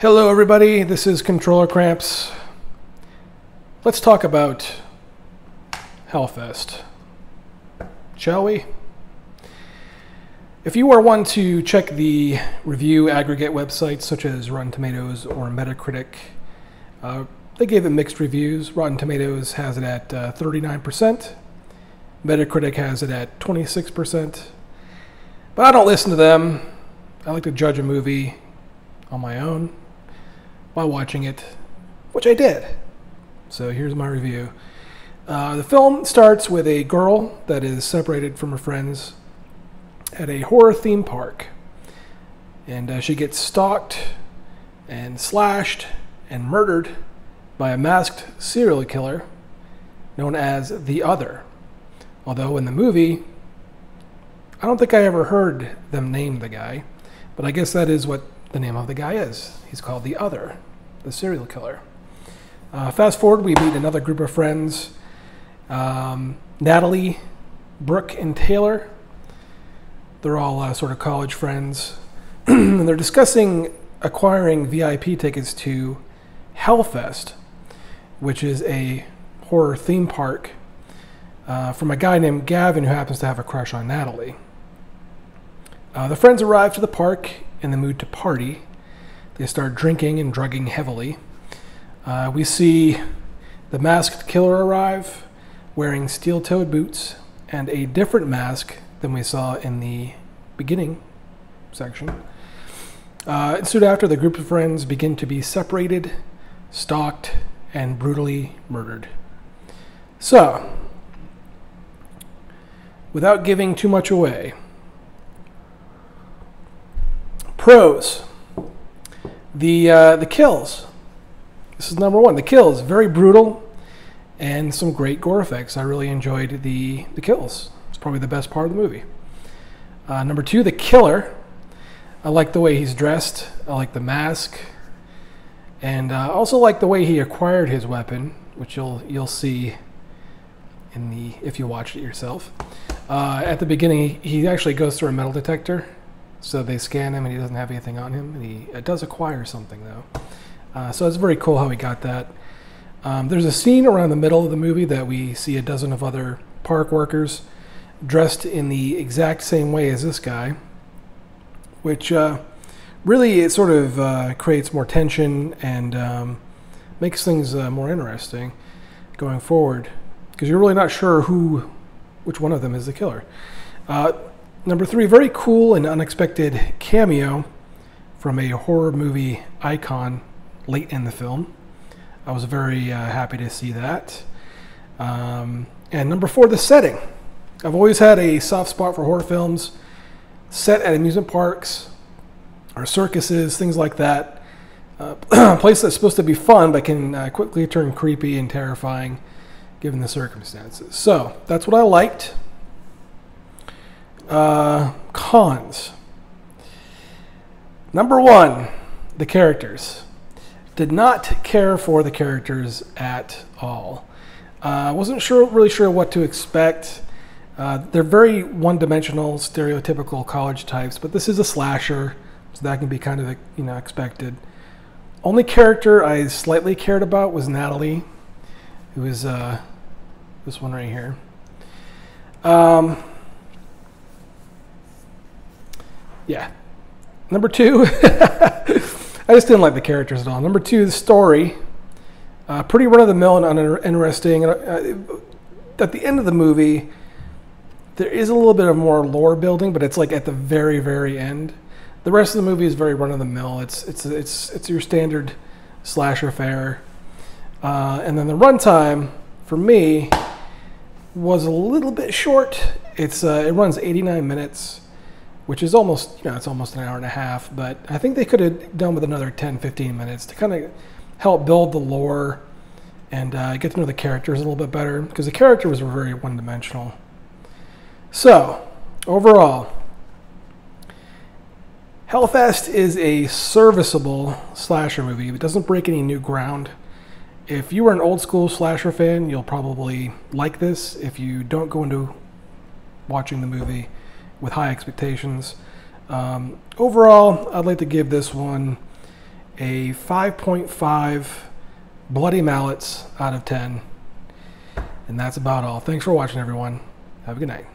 Hello, everybody. This is Controller Cramps. Let's talk about Hell Fest, shall we? If you are one to check the review aggregate websites such as Rotten Tomatoes or Metacritic, uh, they gave it mixed reviews. Rotten Tomatoes has it at uh, 39%, Metacritic has it at 26%. But I don't listen to them. I like to judge a movie on my own while watching it, which I did. So here's my review. Uh, the film starts with a girl that is separated from her friends at a horror theme park. And uh, she gets stalked and slashed and murdered by a masked serial killer known as The Other. Although in the movie, I don't think I ever heard them name the guy, but I guess that is what the name of the guy is. He's called the Other, the serial killer. Uh, fast forward, we meet another group of friends um, Natalie, Brooke, and Taylor. They're all uh, sort of college friends. and they're discussing acquiring VIP tickets to Hell Fest, which is a horror theme park uh, from a guy named Gavin who happens to have a crush on Natalie. Uh, the friends arrive to the park in the mood to party. They start drinking and drugging heavily. Uh, we see the masked killer arrive wearing steel toed boots and a different mask than we saw in the beginning section. Uh, soon after, the group of friends begin to be separated, stalked, and brutally murdered. So, without giving too much away, pros the uh, the kills. This is number one. The kills very brutal, and some great gore effects. I really enjoyed the the kills. It's probably the best part of the movie. Uh, number two, the killer. I like the way he's dressed. I like the mask, and uh, also like the way he acquired his weapon, which you'll you'll see in the if you watch it yourself. Uh, at the beginning, he actually goes through a metal detector, so they scan him and he doesn't have anything on him. And he does acquire something though. Uh, so it's very cool how he got that. Um, there's a scene around the middle of the movie that we see a dozen of other park workers dressed in the exact same way as this guy, which uh, really it sort of uh, creates more tension and um, makes things uh, more interesting going forward because you're really not sure who, which one of them is the killer. Number three, very cool and unexpected cameo from a horror movie icon late in the film. I was very uh, happy to see that. Um, and number four, the setting. I've always had a soft spot for horror films set at amusement parks or circuses, things like that. Uh, a place that's supposed to be fun but can uh, quickly turn creepy and terrifying given the circumstances. So that's what I liked. Uh, cons. Number one, the characters. Did not care for the characters at all. I uh, wasn't sure, really sure what to expect. Uh, they're very one-dimensional, stereotypical college types, but this is a slasher, so that can be kind of you know expected. Only character I slightly cared about was Natalie, who is uh, this one right here. Um, yeah. Number two, I just didn't like the characters at all. Number two, the story. Uh, pretty run of the mill and uninteresting. Uh, at the end of the movie, there is a little bit of more lore building, but it's like at the very, very end. The rest of the movie is very run of the mill. It's it's it's it's your standard slasher fare. Uh, and then the runtime for me was a little bit short. It's uh, it runs 89 minutes which is almost, you know, it's almost an hour and a half, but I think they could have done with another 10, 15 minutes to kind of help build the lore and uh, get to know the characters a little bit better because the characters were very one dimensional. So, overall, Hell Fest is a serviceable slasher movie. It doesn't break any new ground. If you are an old school slasher fan, you'll probably like this. If you don't go into watching the movie, with high expectations. Um, overall, I'd like to give this one a 5.5 bloody mallets out of 10. And that's about all. Thanks for watching, everyone. Have a good night.